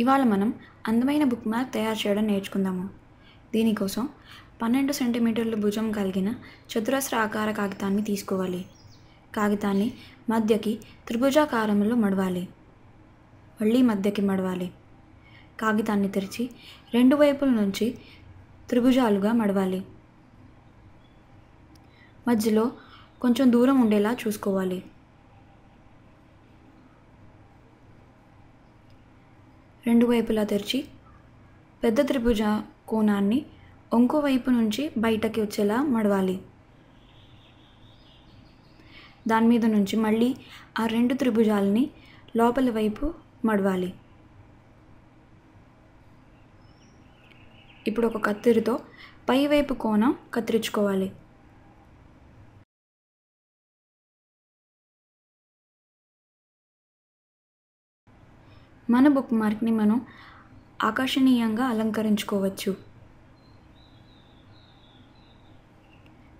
ఇవాళ మనం అందమైన బుక్ మ్యాప్ తయారు చేయడం నేర్చుకుందాము. దీనికోసం పన్నెండు సెంటీమీటర్ల భుజం కలిగిన చతురస్ర ఆకార కాగితాన్ని తీసుకోవాలి. కాగితాన్ని మధ్యకి త్రిభుజాకారంలో మడవాలి. మళ్ళీ మధ్యకి మడవాలి. కాగితాన్ని తెరిచి రెండు వైపుల నుంచి త్రిభుజాలుగా మడవాలి. మధ్యలో కొంచెం దూరం ఉండేలా చూసుకోవాలి. రెండు వైపులా తెరిచి పెద్ద త్రిభుజ కోణాన్ని ఇంకో వైపు నుంచి బయటకి వచ్చేలా మడవాలి. దాని మీద నుంచి మళ్ళీ ఆ రెండు త్రిభుజాలని లోపలి వైపు మడవాలి. ఇప్పుడు ఒక కత్తిరితో పైవైపు కోణం కత్తిరించుకోవాలి. మన బుక్ మార్క్ని మనం ఆకర్షణీయంగా అలంకరించుకోవచ్చు.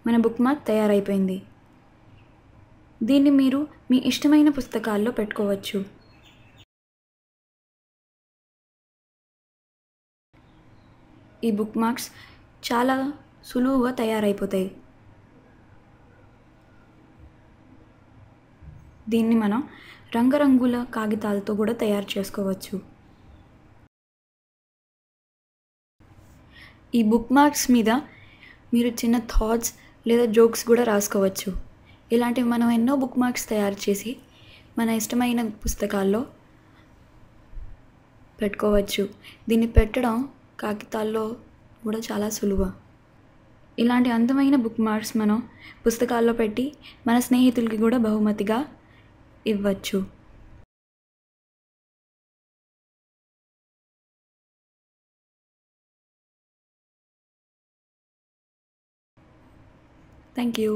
మన బుక్ మార్క్ తయారైపోయింది. దీన్ని మీరు మీ ఇష్టమైన పుస్తకాల్లో పెట్టుకోవచ్చు. ఈ బుక్ మార్క్స్ చాలా సులువుగా తయారైపోతాయి. దీన్ని మనం రంగురంగుల కాగితాలతో కూడా తయారు చేసుకోవచ్చు. ఈ బుక్ మార్క్స్ మీద మీరు చిన్న థాట్స్ లేదా జోక్స్ కూడా రాసుకోవచ్చు. ఇలాంటివి మనం ఎన్నో బుక్ మార్క్స్ తయారు చేసి మన ఇష్టమైన పుస్తకాల్లో పెట్టుకోవచ్చు. దీన్ని పెట్టడం కాగితాల్లో కూడా చాలా సులువ. ఇలాంటి అందమైన బుక్ మార్క్స్ మనం పుస్తకాల్లో పెట్టి మన స్నేహితులకి కూడా బహుమతిగా ఇవ్వచ్చు థ్యాంక్ యూ